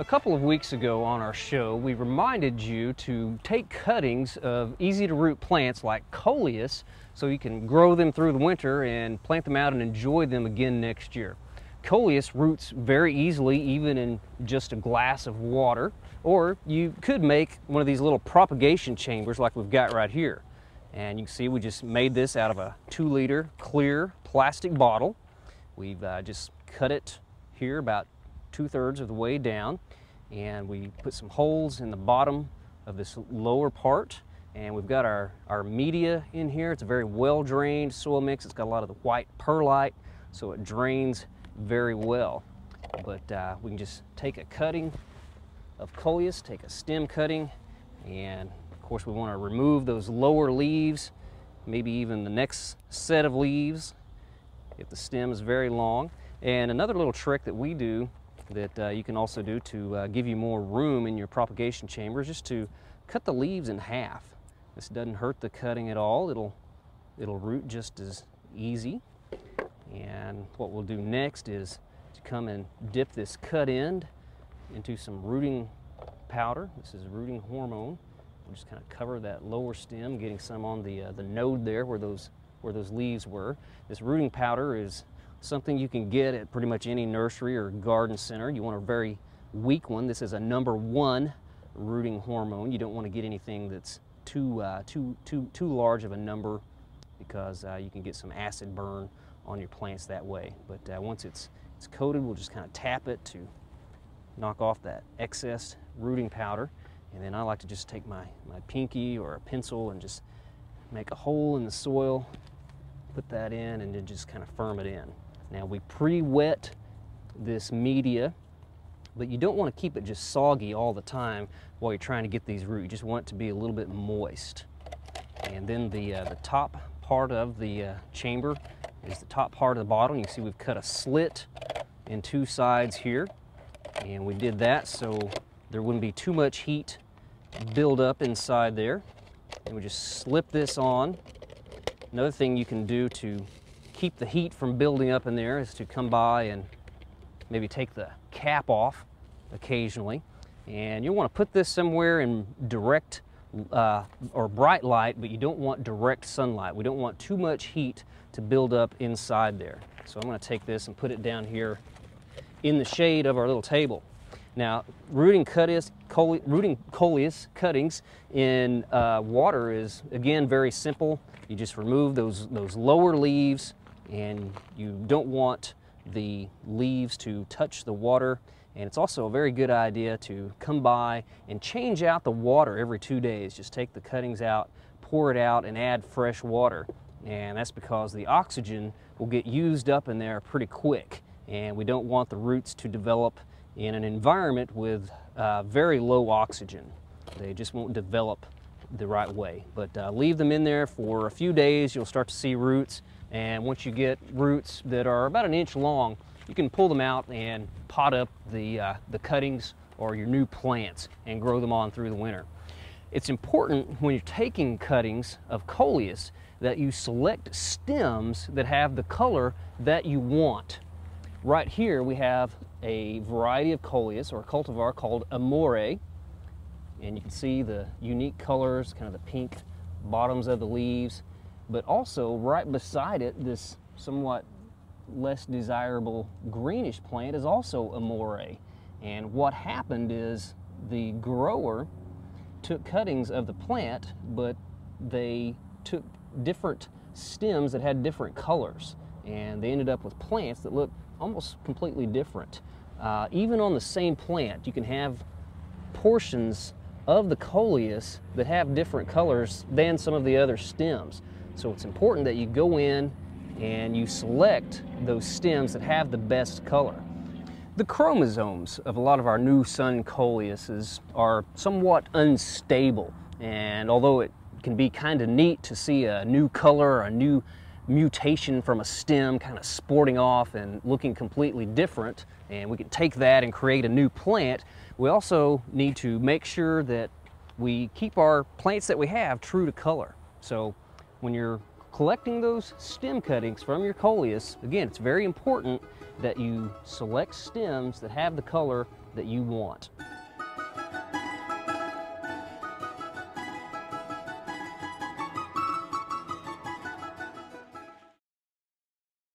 A couple of weeks ago on our show, we reminded you to take cuttings of easy to root plants like coleus so you can grow them through the winter and plant them out and enjoy them again next year. Coleus roots very easily even in just a glass of water, or you could make one of these little propagation chambers like we've got right here. And you can see we just made this out of a two liter clear plastic bottle. We've uh, just cut it here about two-thirds of the way down and we put some holes in the bottom of this lower part and we've got our, our media in here. It's a very well drained soil mix. It's got a lot of the white perlite so it drains very well. But uh, we can just take a cutting of coleus, take a stem cutting and of course we want to remove those lower leaves, maybe even the next set of leaves if the stem is very long. And another little trick that we do that uh, you can also do to uh, give you more room in your propagation chamber is just to cut the leaves in half. This doesn't hurt the cutting at all. It'll, it'll root just as easy. And what we'll do next is to come and dip this cut end into some rooting powder. This is rooting hormone. We'll just kind of cover that lower stem, getting some on the, uh, the node there where those, where those leaves were. This rooting powder is something you can get at pretty much any nursery or garden center. You want a very weak one. This is a number one rooting hormone. You don't want to get anything that's too, uh, too, too, too large of a number because uh, you can get some acid burn on your plants that way. But uh, once it's, it's coated, we'll just kind of tap it to knock off that excess rooting powder. And then I like to just take my, my pinky or a pencil and just make a hole in the soil, put that in, and then just kind of firm it in. Now we pre-wet this media, but you don't want to keep it just soggy all the time while you're trying to get these roots. You just want it to be a little bit moist. And then the, uh, the top part of the uh, chamber is the top part of the bottle. You see we've cut a slit in two sides here. And we did that so there wouldn't be too much heat build up inside there. And we just slip this on. Another thing you can do to keep the heat from building up in there is to come by and maybe take the cap off occasionally. And you'll want to put this somewhere in direct uh, or bright light, but you don't want direct sunlight. We don't want too much heat to build up inside there. So I'm going to take this and put it down here in the shade of our little table. Now, rooting, cutis, cole, rooting coleus cuttings in uh, water is, again, very simple. You just remove those, those lower leaves and you don't want the leaves to touch the water and it's also a very good idea to come by and change out the water every two days. Just take the cuttings out, pour it out, and add fresh water. And that's because the oxygen will get used up in there pretty quick. And we don't want the roots to develop in an environment with uh, very low oxygen. They just won't develop the right way. But uh, leave them in there for a few days. You'll start to see roots and once you get roots that are about an inch long, you can pull them out and pot up the, uh, the cuttings or your new plants and grow them on through the winter. It's important when you're taking cuttings of coleus that you select stems that have the color that you want. Right here we have a variety of coleus or cultivar called Amore and you can see the unique colors, kind of the pink bottoms of the leaves but also right beside it, this somewhat less desirable greenish plant is also Amore. And what happened is the grower took cuttings of the plant, but they took different stems that had different colors. And they ended up with plants that look almost completely different. Uh, even on the same plant, you can have portions of the coleus that have different colors than some of the other stems. So it's important that you go in and you select those stems that have the best color. The chromosomes of a lot of our new sun coleuses are somewhat unstable and although it can be kind of neat to see a new color, a new mutation from a stem kind of sporting off and looking completely different and we can take that and create a new plant, we also need to make sure that we keep our plants that we have true to color. So when you're collecting those stem cuttings from your coleus, again, it's very important that you select stems that have the color that you want.